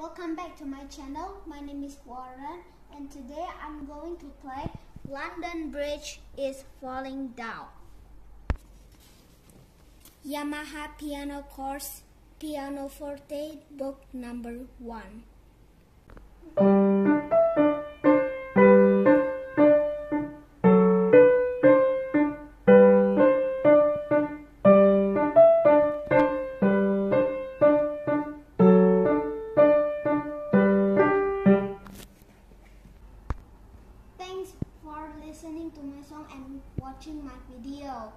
welcome back to my channel. My name is Warren and today I'm going to play London Bridge is Falling Down. Yamaha Piano Course Piano Forte Book Number 1 for listening to my song and watching my video.